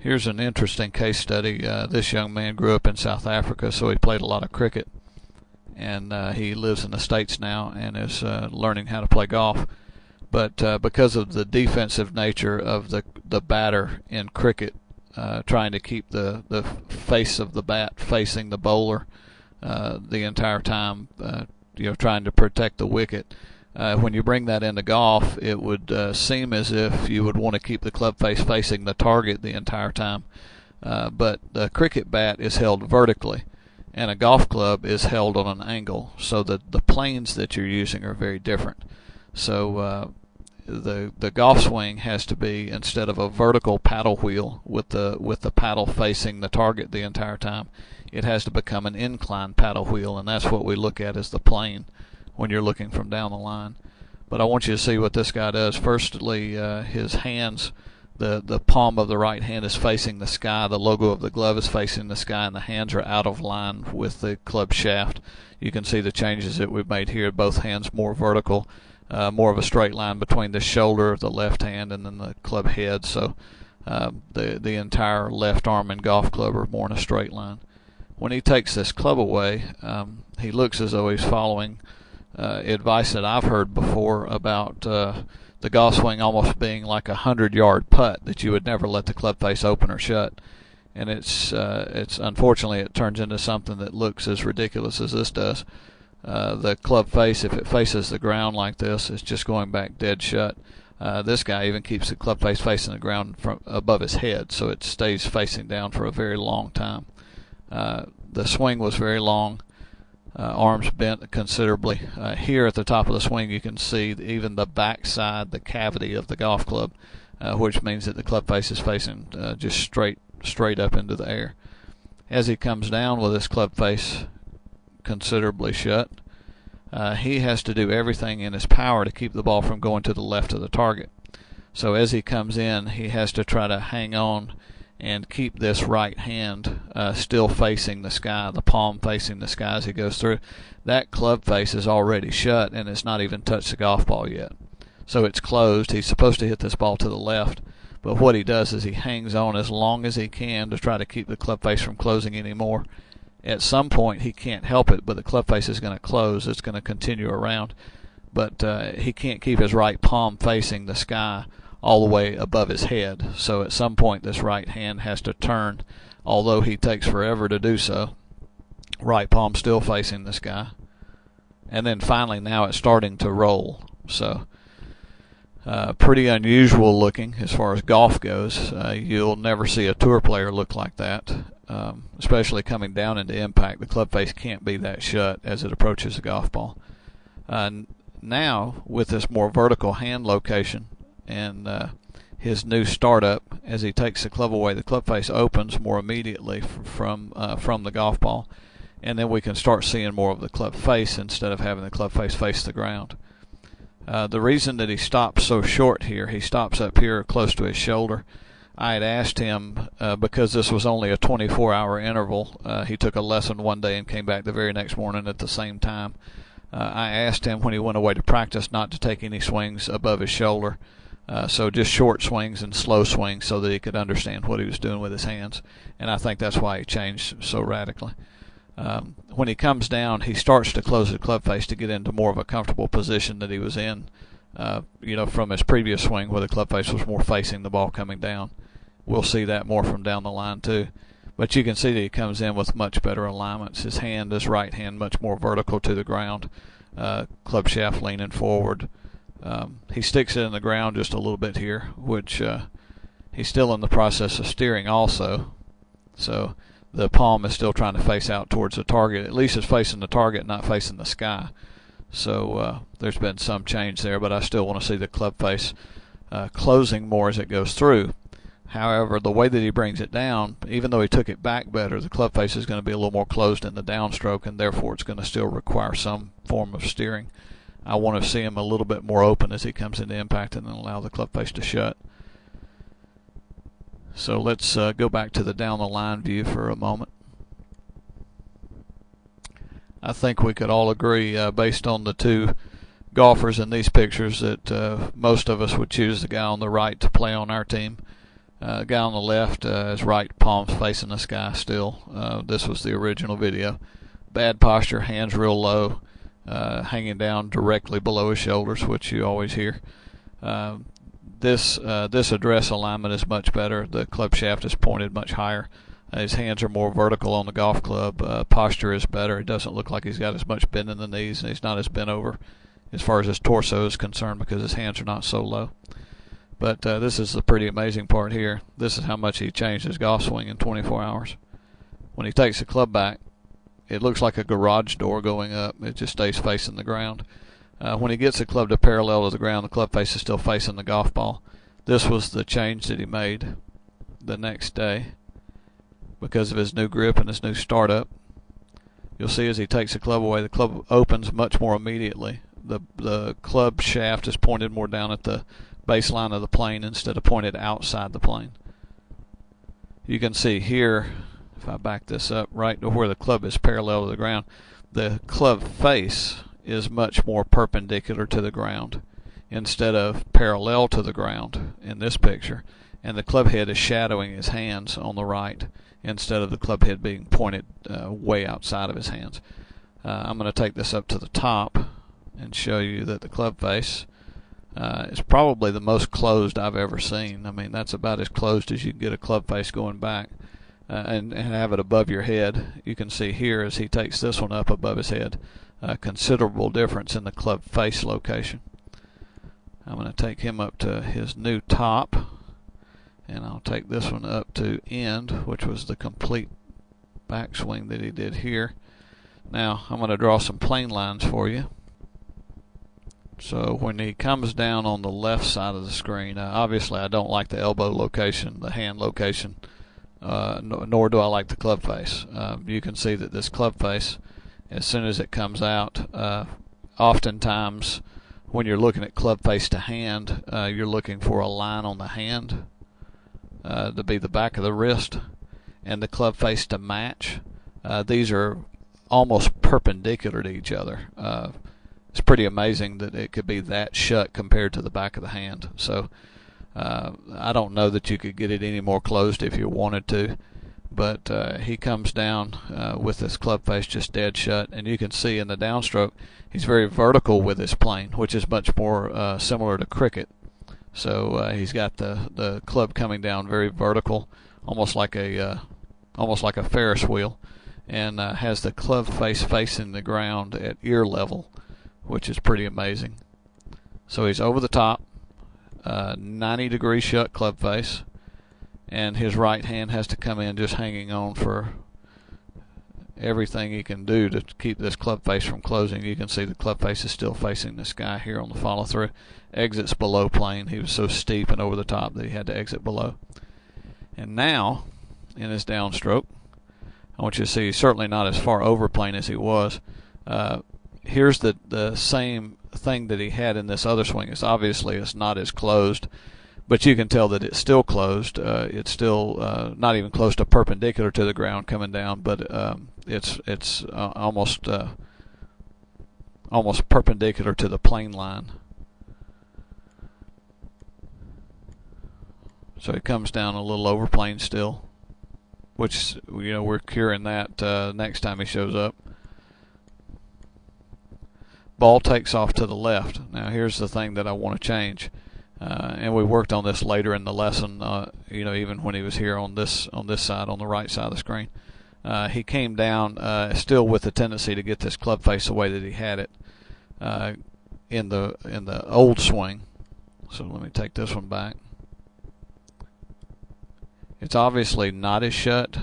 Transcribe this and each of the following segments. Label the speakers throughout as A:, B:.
A: Here's an interesting case study. Uh, this young man grew up in South Africa, so he played a lot of cricket, and uh, he lives in the States now and is uh, learning how to play golf. But uh, because of the defensive nature of the the batter in cricket, uh, trying to keep the, the face of the bat facing the bowler uh, the entire time, you know, trying to protect the wicket. Uh, when you bring that into golf, it would uh, seem as if you would want to keep the club face facing the target the entire time. Uh, but the cricket bat is held vertically, and a golf club is held on an angle, so that the planes that you're using are very different. So uh, the the golf swing has to be instead of a vertical paddle wheel with the with the paddle facing the target the entire time, it has to become an inclined paddle wheel, and that's what we look at as the plane when you're looking from down the line. But I want you to see what this guy does. Firstly, uh, his hands, the the palm of the right hand is facing the sky. The logo of the glove is facing the sky, and the hands are out of line with the club shaft. You can see the changes that we've made here. Both hands more vertical, uh, more of a straight line between the shoulder of the left hand and then the club head. So uh, the the entire left arm and golf club are more in a straight line. When he takes this club away, um, he looks as though he's following uh, advice that I've heard before about uh, the golf swing almost being like a hundred yard putt that you would never let the club face open or shut. And it's uh, it's unfortunately it turns into something that looks as ridiculous as this does. Uh, the club face, if it faces the ground like this, is just going back dead shut. Uh, this guy even keeps the club face facing the ground from above his head, so it stays facing down for a very long time. Uh, the swing was very long uh, arms bent considerably. Uh, here at the top of the swing, you can see even the backside, the cavity of the golf club, uh, which means that the club face is facing uh, just straight, straight up into the air. As he comes down with his club face considerably shut, uh, he has to do everything in his power to keep the ball from going to the left of the target. So as he comes in, he has to try to hang on and keep this right hand uh, still facing the sky, the palm facing the sky as he goes through. That club face is already shut and it's not even touched the golf ball yet. So it's closed. He's supposed to hit this ball to the left, but what he does is he hangs on as long as he can to try to keep the club face from closing anymore. At some point, he can't help it, but the club face is going to close. It's going to continue around, but uh, he can't keep his right palm facing the sky all the way above his head. So at some point, this right hand has to turn, although he takes forever to do so. Right palm still facing the sky. And then finally, now it's starting to roll. So, uh, pretty unusual looking as far as golf goes. Uh, you'll never see a tour player look like that, um, especially coming down into impact. The club face can't be that shut as it approaches the golf ball. Uh, now, with this more vertical hand location, and uh, his new startup as he takes the club away. The club face opens more immediately from uh, from the golf ball, and then we can start seeing more of the club face instead of having the club face face the ground. Uh, the reason that he stops so short here, he stops up here close to his shoulder. I had asked him uh, because this was only a 24-hour interval. Uh, he took a lesson one day and came back the very next morning at the same time. Uh, I asked him when he went away to practice not to take any swings above his shoulder uh, so just short swings and slow swings so that he could understand what he was doing with his hands. And I think that's why he changed so radically. Um, when he comes down, he starts to close the club face to get into more of a comfortable position that he was in. Uh, you know, from his previous swing where the club face was more facing the ball coming down. We'll see that more from down the line too. But you can see that he comes in with much better alignments. His hand, his right hand, much more vertical to the ground. Uh, club shaft leaning forward. Um, he sticks it in the ground just a little bit here, which uh, he's still in the process of steering also. So the palm is still trying to face out towards the target. At least it's facing the target, not facing the sky. So uh, there's been some change there, but I still want to see the club face uh, closing more as it goes through. However, the way that he brings it down, even though he took it back better, the club face is going to be a little more closed in the downstroke, and therefore it's going to still require some form of steering. I want to see him a little bit more open as he comes into impact and then allow the club face to shut. So let's uh, go back to the down the line view for a moment. I think we could all agree, uh, based on the two golfers in these pictures, that uh, most of us would choose the guy on the right to play on our team. Uh, guy on the left, uh, his right palm's facing the sky still. Uh, this was the original video. Bad posture, hands real low, uh, hanging down directly below his shoulders, which you always hear. Uh, this uh, this address alignment is much better. The club shaft is pointed much higher. Uh, his hands are more vertical on the golf club. Uh, posture is better. It doesn't look like he's got as much bend in the knees, and he's not as bent over as far as his torso is concerned because his hands are not so low. But uh, this is the pretty amazing part here. This is how much he changed his golf swing in 24 hours. When he takes the club back, it looks like a garage door going up. It just stays facing the ground. Uh, when he gets the club to parallel to the ground, the club face is still facing the golf ball. This was the change that he made the next day because of his new grip and his new startup. You'll see as he takes the club away, the club opens much more immediately. The the club shaft is pointed more down at the baseline of the plane instead of pointed outside the plane. You can see here, if I back this up right to where the club is parallel to the ground, the club face is much more perpendicular to the ground instead of parallel to the ground in this picture. And the club head is shadowing his hands on the right instead of the club head being pointed uh, way outside of his hands. Uh, I'm going to take this up to the top and show you that the club face uh, is probably the most closed I've ever seen. I mean, that's about as closed as you can get a club face going back. Uh, and, and have it above your head. You can see here as he takes this one up above his head, a considerable difference in the club face location. I'm going to take him up to his new top, and I'll take this one up to end, which was the complete backswing that he did here. Now I'm going to draw some plane lines for you. So when he comes down on the left side of the screen, uh, obviously I don't like the elbow location, the hand location, uh, nor do I like the club face. Um, you can see that this club face, as soon as it comes out, uh, oftentimes when you're looking at club face to hand, uh, you're looking for a line on the hand uh, to be the back of the wrist and the club face to match. Uh, these are almost perpendicular to each other it's pretty amazing that it could be that shut compared to the back of the hand. So uh, I don't know that you could get it any more closed if you wanted to. But uh, he comes down uh, with his club face just dead shut, and you can see in the downstroke he's very vertical with his plane, which is much more uh, similar to cricket. So uh, he's got the the club coming down very vertical, almost like a almost like a Ferris wheel, and has the club face facing the ground at ear level which is pretty amazing. So he's over the top, uh, 90 degree shut club face, and his right hand has to come in just hanging on for everything he can do to keep this club face from closing. You can see the club face is still facing the sky here on the follow through. Exits below plane. He was so steep and over the top that he had to exit below. And now, in his downstroke, I want you to see he's certainly not as far over plane as he was. Uh, here's the the same thing that he had in this other swing. It's obviously it's not as closed, but you can tell that it's still closed. Uh, it's still uh, not even close to perpendicular to the ground coming down, but um, it's it's uh, almost uh, almost perpendicular to the plane line. So it comes down a little over plane still, which you know we're curing that uh, next time he shows up ball takes off to the left. Now here's the thing that I want to change. Uh, and we worked on this later in the lesson. Uh, you know, even when he was here on this on this side, on the right side of the screen, uh, he came down uh, still with the tendency to get this club face the way that he had it uh, in the in the old swing. So let me take this one back. It's obviously not as shut,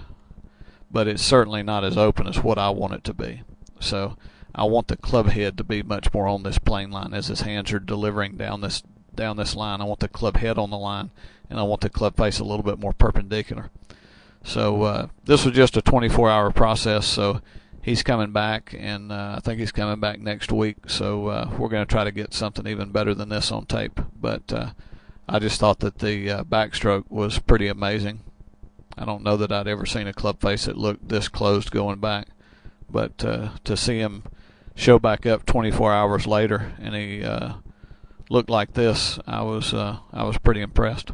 A: but it's certainly not as open as what I want it to be. So I want the club head to be much more on this plane line as his hands are delivering down this down this line. I want the club head on the line, and I want the club face a little bit more perpendicular. So uh, this was just a 24-hour process. So he's coming back, and uh, I think he's coming back next week. So uh, we're going to try to get something even better than this on tape. But uh, I just thought that the uh, backstroke was pretty amazing. I don't know that I'd ever seen a club face that looked this closed going back, but uh, to see him show back up 24 hours later and he uh, looked like this, I was uh, I was pretty impressed.